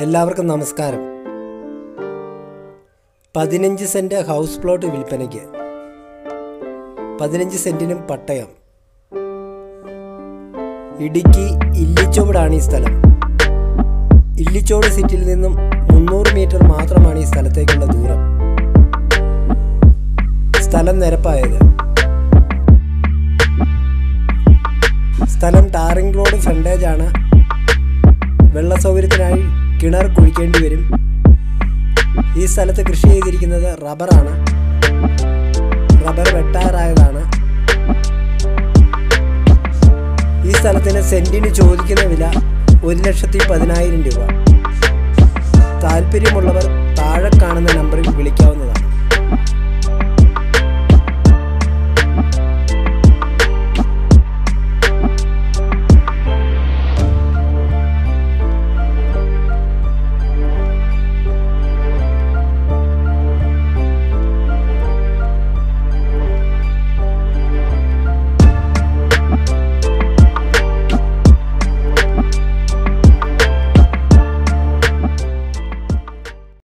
എല്ലാവർക്കും നമസ്കാരം. പതിനഞ്ച് സെന്റ് ഹൗസ് പ്ലോട്ട് വിൽപ്പനയ്ക്ക് പതിനഞ്ച് സെന്റിനും പട്ടയം. ഇടുക്കി ഇല്ലിച്ചോടാണ് ഈ സ്ഥലം. ഇല്ലിച്ചോട് സിറ്റിയിൽ നിന്നും മുന്നൂറ് മീറ്റർ മാത്രമാണ് ഈ സ്ഥലത്തേക്കുള്ള ദൂരം. സ്ഥലം നിരപ്പായത്. സ്ഥലം ടാറിംഗ് റോഡ് ഫ്രണ്ടേജ് ആണ് വെള്ള സൗകര്യത്തിനായി കിണർ കുഴിക്കേണ്ടി വരും. ഈ സ്ഥലത്ത് കൃഷി ചെയ്തിരിക്കുന്നത് റബ്ബറാണ്. റബ്ബർ വെട്ടാറായതാണ്. ഈ സ്ഥലത്തിന് സെന്റിന് ചോദിക്കുന്ന വില ഒരു ലക്ഷത്തി പതിനായിരം രൂപ. താല്പര്യമുള്ളവർ താഴെ കാണുന്ന നമ്പർ